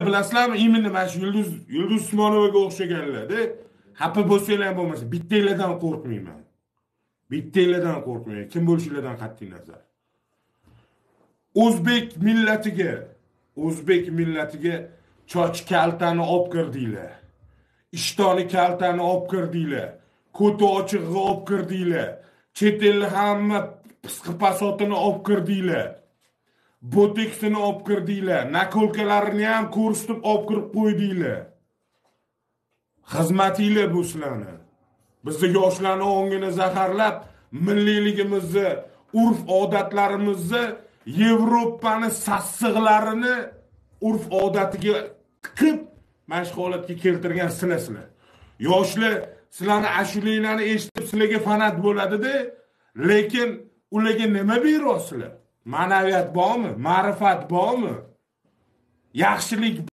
bilasizlarmi именно mana shu yulduz yulduz usmonovaga o'xshaganlarda xafa bo'lsanglar ham bo'lmasa bittanglardan qo'rqmayman. Bittanglardan qo'rqmayman. Kim bo'lishinglardan qat'iy nazar. O'zbek millatiga o'zbek millatiga choch kaltani olib kirdinglar. Ishtoni kaltani olib kirdinglar. Ko'ti ochig'ini olib kirdinglar. Chet elni hamma pisqi pasotini olib kirdinglar. Boteksini olib kirdinglar. Nakolkalarini ham ko'rsatib olib kirib qo'ydinglar. Xizmatinglar bu sizlarni. Bizni yoshlarni ongini zaharlab milliyligimizni urf odatlarimizni yevropani sassiqlarini urf odatiga tiqib mana shu holatga keltirgan sizlar yoshlar sizlarni ashulanglarni eshitib sizlarga fanat bo'ladida lekin ularga nima beryapsizlar ma'naviyat bormi? Ma'rifat bormi? Yaxshilik